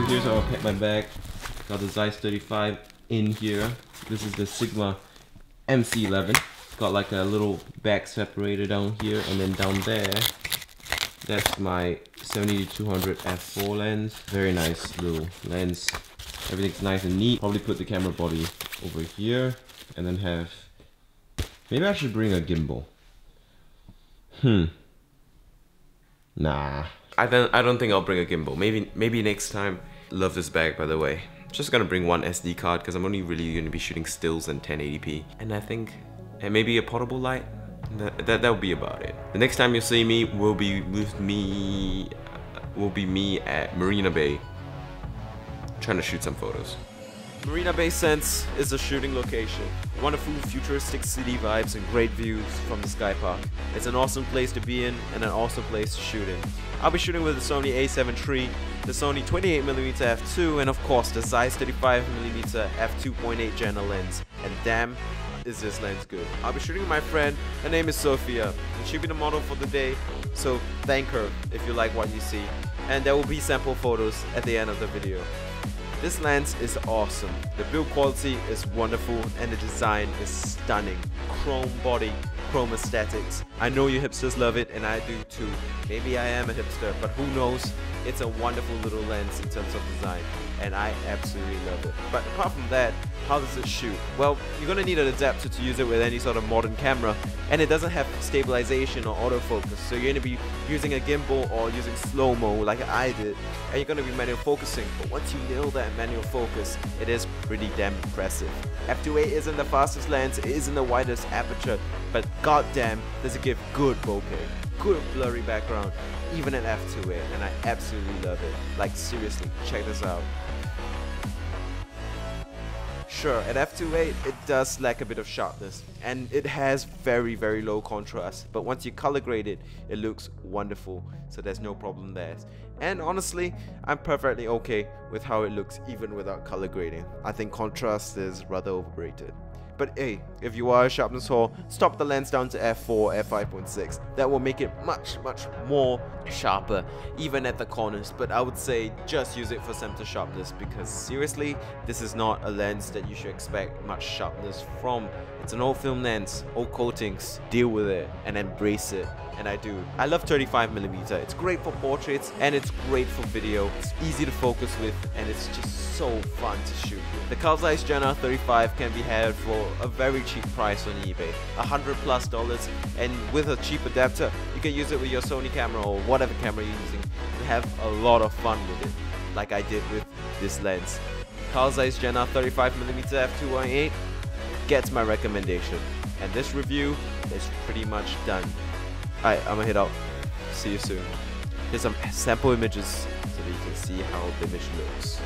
So here's how I pack my bag. Got the Zeiss 35 in here. This is the Sigma MC11. Got like a little bag separator down here and then down there that's my 70-200 f4 lens. Very nice little lens. Everything's nice and neat. Probably put the camera body over here and then have... Maybe I should bring a gimbal. Hmm. Nah. I don't I don't think I'll bring a gimbal. Maybe maybe next time. Love this bag by the way. Just gonna bring one SD card because I'm only really gonna be shooting stills in 1080p. And I think and maybe a portable light that, that that'll be about it. The next time you see me will be with me will be me at Marina Bay trying to shoot some photos. Marina Bay Sands is a shooting location. Wonderful futuristic city vibes and great views from the sky park. It's an awesome place to be in and an awesome place to shoot in. I'll be shooting with the Sony a7 III, the Sony 28mm f2 and of course the Zeiss 35mm f2.8 Jena lens. And damn, is this lens good. I'll be shooting with my friend, her name is Sophia, and she'll be the model for the day, so thank her if you like what you see. And there will be sample photos at the end of the video. This lens is awesome, the build quality is wonderful and the design is stunning. Chrome body, chrome aesthetics. I know you hipsters love it and I do too. Maybe I am a hipster, but who knows? It's a wonderful little lens in terms of design and I absolutely love it. But apart from that, how does it shoot? Well, you're gonna need an adapter to use it with any sort of modern camera and it doesn't have stabilization or autofocus so you're gonna be using a gimbal or using slow-mo like I did and you're gonna be manual focusing but once you nail that manual focus it is pretty damn impressive. f2.8 isn't the fastest lens, it isn't the widest aperture but goddamn does it give good bokeh good blurry background even at f2.8 and I absolutely love it. Like seriously, check this out. Sure, at f2.8 it does lack a bit of sharpness and it has very very low contrast but once you color grade it, it looks wonderful so there's no problem there. And honestly, I'm perfectly okay with how it looks even without color grading. I think contrast is rather overrated. But hey, if you are a sharpness whore, stop the lens down to f4, f5.6. That will make it much, much more sharper, even at the corners. But I would say just use it for center sharpness because seriously, this is not a lens that you should expect much sharpness from. It's an old film lens, old coatings, deal with it and embrace it and I do. I love 35mm. It's great for portraits and it's great for video. It's easy to focus with and it's just so fun to shoot The Carl Zeiss Jena 35 can be had for a very cheap price on eBay, 100 plus dollars and with a cheap adapter you can use it with your Sony camera or whatever camera you're using and have a lot of fun with it like I did with this lens. Carl Zeiss Jena 35mm f2.8 gets my recommendation and this review is pretty much done. Alright, I'm gonna head out. See you soon. Here's some sample images so that you can see how the image looks.